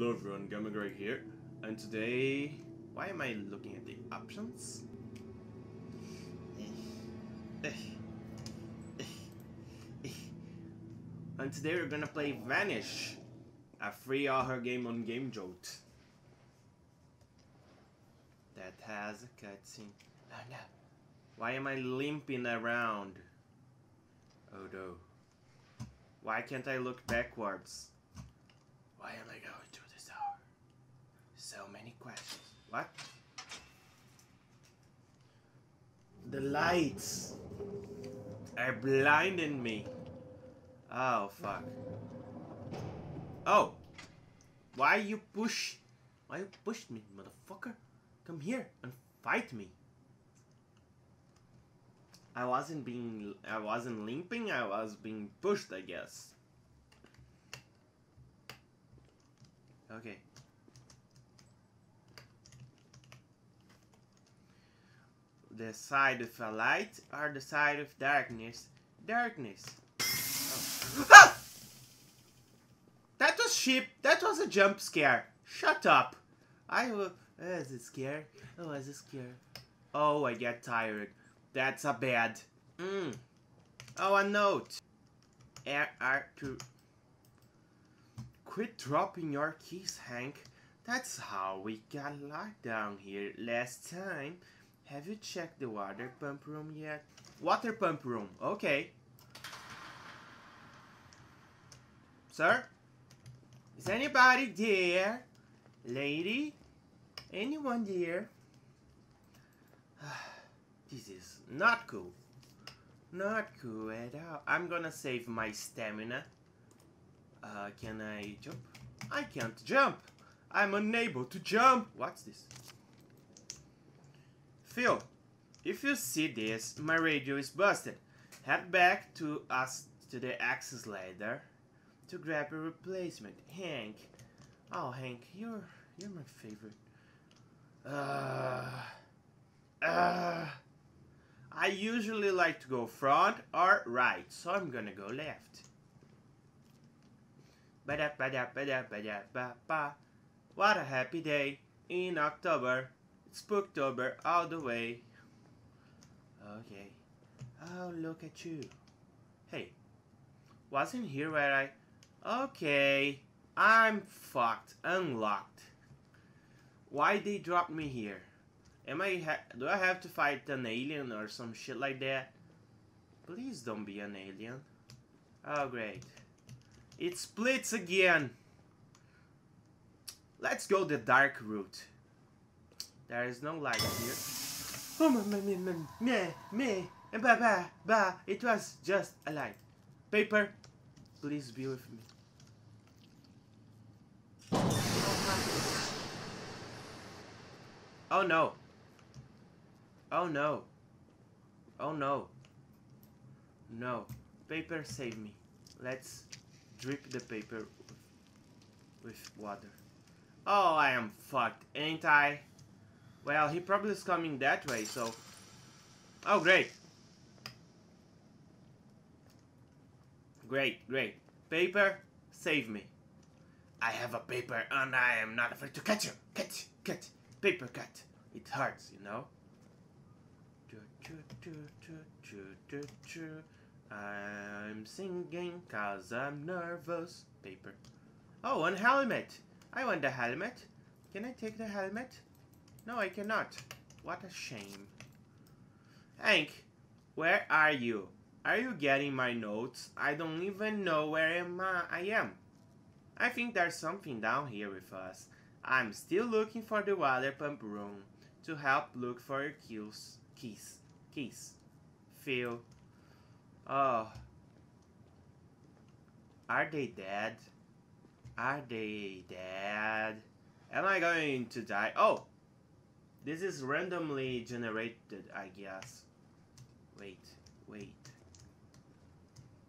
Hello everyone, Gamma Greg here, and today, why am I looking at the options? Eh, eh, eh, and today we're gonna play Vanish, a free hour game on Game Jolt. That has a cutscene. Oh no. Why am I limping around? Oh no. Why can't I look backwards? Why am I going? So many questions. What? The mm-hmm. lights are blinding me. Oh, fuck. Oh! Why you push? Why you pushed me, motherfucker? Come here and fight me. I wasn't being... I wasn't limping, I was being pushed, I guess. Okay. The side of a light or the side of darkness? Darkness. Oh. Ah! That was sheep. That was a jump scare. Shut up. I was. Was it scare? Oh, was it scare? Oh, I get tired. That's a bad. Mm. Oh, a note. R R to. Quit dropping your keys, Hank. That's how we got locked down here last time. Have you checked the water pump room yet? Water pump room. Okay. Sir? Is anybody there? Lady? Anyone there? this is not cool. Not cool at all. I'm gonna save my stamina. Uh, can I jump? I can't jump. I'm unable to jump. What's this? Phil, if you see this, my radio is busted. Head back to us to the access ladder to grab a replacement. Hank. Oh, Hank, you're you're my favorite. Uh, uh, I usually like to go front or right, so I'm gonna go left. Ba-da, ba-da, ba-da, ba-da, ba-ba. What a happy day in October. Spooktober all the way. Okay. Oh, look at you. Hey, wasn't here where I... Okay, I'm fucked. Unlocked. Why they dropped me here? Am I do I have to fight an alien or some shit like that? Please don't be an alien. Oh great. It splits again. Let's go the dark route. There is no light here. Oh, me, me, me, me, me, ba, ba, ba. It was just a light. Paper, please be with me. Oh no. Oh no. Oh no. No. Paper, save me. Let's drip the paper with water. Oh, I am fucked, ain't I? Well, he probably is coming that way, so... Oh, great. Great, great. Paper, save me. I have a paper and I am not afraid to catch you. Catch, catch. Paper cut. It hurts, you know? I'm singing cause I'm nervous. Paper. Oh, and helmet. I want the helmet. Can I take the helmet? No, I cannot. What a shame. Hank, where are you? Are you getting my notes? I don't even know where am I, I am. I think there's something down here with us. I'm still looking for the water pump room to help look for your keys. Keys. Keys. Phil. Oh. Are they dead? Are they dead? Am I going to die? Oh! This is randomly generated, I guess. Wait, wait.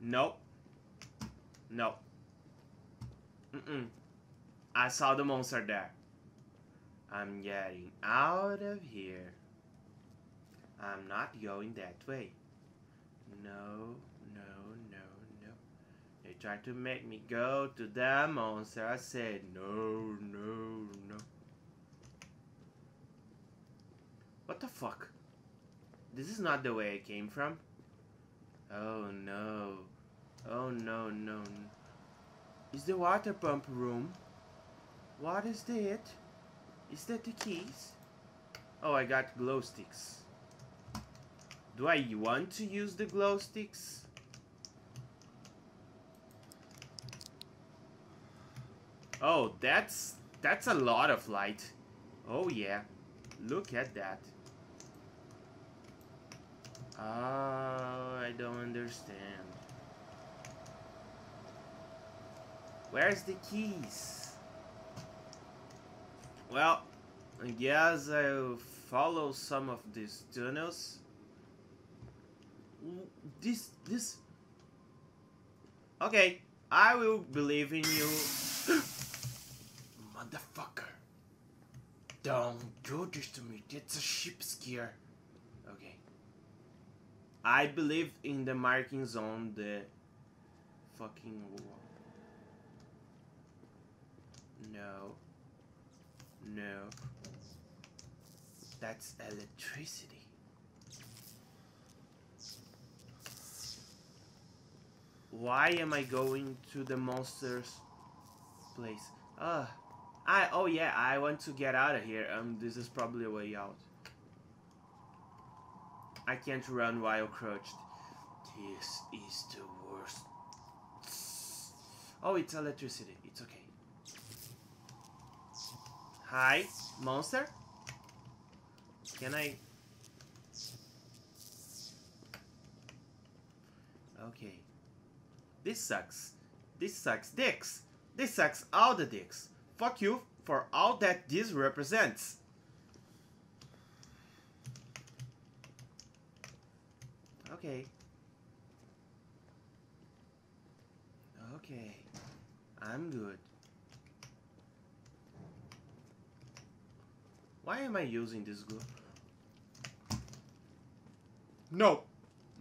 Nope. Nope. Mm-mm. I saw the monster there. I'm getting out of here. I'm not going that way. No, no, no, no. They tried to make me go to that monster. I said no, no, no. What the fuck? This is not the way I came from. Oh no. Oh no, no. Is the water pump room? What is that? Is that the keys? Oh, I got glow sticks. Do I want to use the glow sticks? Oh, that's that's a lot of light. Oh yeah. Look at that. Oh, I don't understand. Where's the keys? Well, I guess I'll follow some of these tunnels. This, this... Okay, I will believe in you. Motherfucker. Don't do this to me. It's a ship scare. I believe in the markings on the fucking wall. No. No. That's electricity. Why am I going to the monster's place? Ah. Uh, I oh yeah, I want to get out of here. Um this is probably a way out. I can't run while crouched. This is the worst. Oh, it's electricity. It's okay. Hi, monster? Can I... Okay. This sucks. This sucks dicks. This sucks all the dicks. Fuck you for all that this represents. Okay. Okay. I'm good. Why am I using this glue? Nope.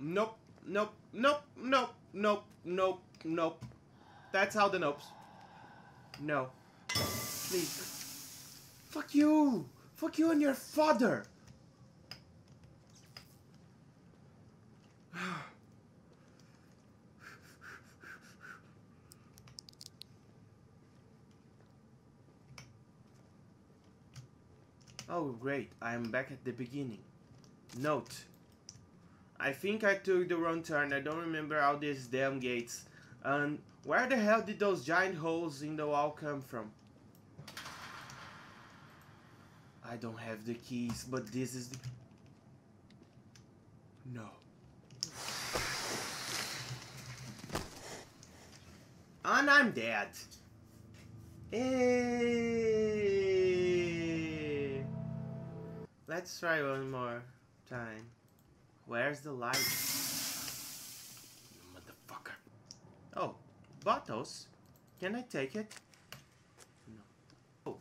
Nope. Nope. Nope. Nope. Nope. Nope. Nope. That's how the nopes. No. Please. Fuck you. Fuck you and your father. Oh, great. I am back at the beginning. Note. I think I took the wrong turn. I don't remember all these damn gates. And where the hell did those giant holes in the wall come from? I don't have the keys, but this is the... No. And I'm dead. Hey. Let's try one more time. Where's the light? You motherfucker. Oh, bottles. Can I take it? No. Oh.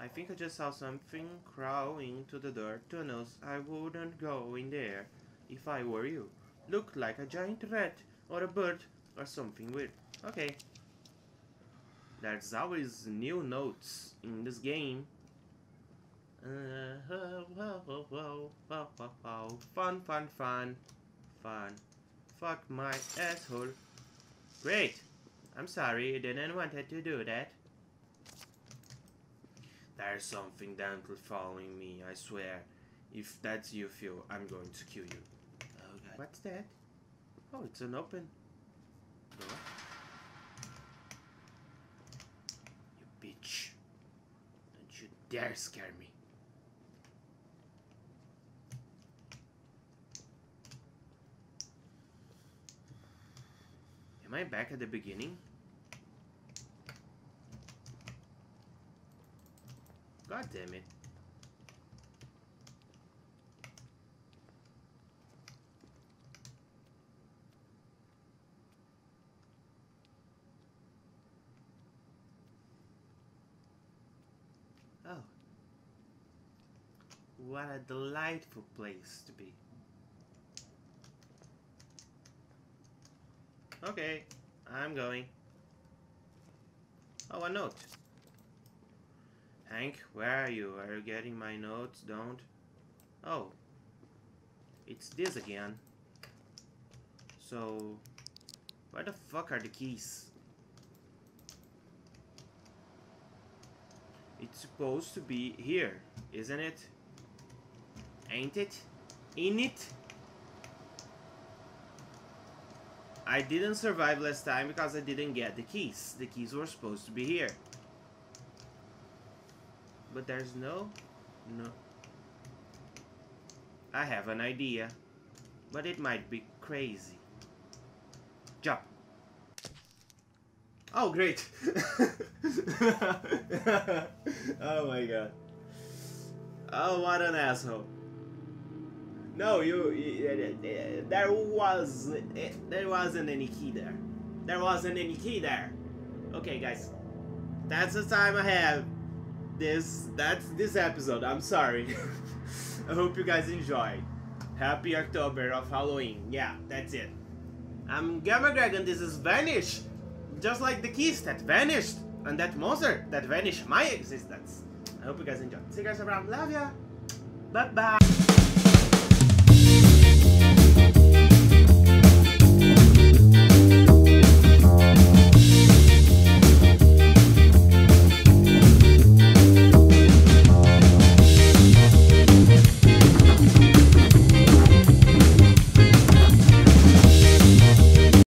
I think I just saw something crawl into the dark tunnels. I wouldn't go in there if I were you. Looked like a giant rat or a bird or something weird. Okay. There's always new notes in this game. Uh, fun, fun, fun, fun. Fuck my asshole. Great. I'm sorry, you didn't want to do that. There's something dental following me, I swear. If that's you, Phil, I'm going to kill you. Oh god. What's that? Oh, it's an open door. You bitch. Don't you dare scare me. Am I back at the beginning? God damn it. Oh. What a delightful place to be. Okay, I'm going. Oh, a note. Hank, where are you? Are you getting my notes? Don't. Oh. It's this again. So, where the fuck are the keys? It's supposed to be here, isn't it? Ain't it? In it? I didn't survive last time because I didn't get the keys. The keys were supposed to be here. But there's no... No. I have an idea. But it might be crazy. Jump. Oh, great. oh my god. Oh, what an asshole. No, you, you uh, there was eh, there wasn't any key there. There wasn't any key there. Okay, guys. That's the time I have. This that's this episode. I'm sorry. I hope you guys enjoy. Happy October of Halloween. Yeah, that's it. I'm Gamma Dragon. This is Vanish. Just like the keys that vanished and that monster that vanished my existence. I hope you guys enjoyed. See you guys around. Love ya. Bye bye.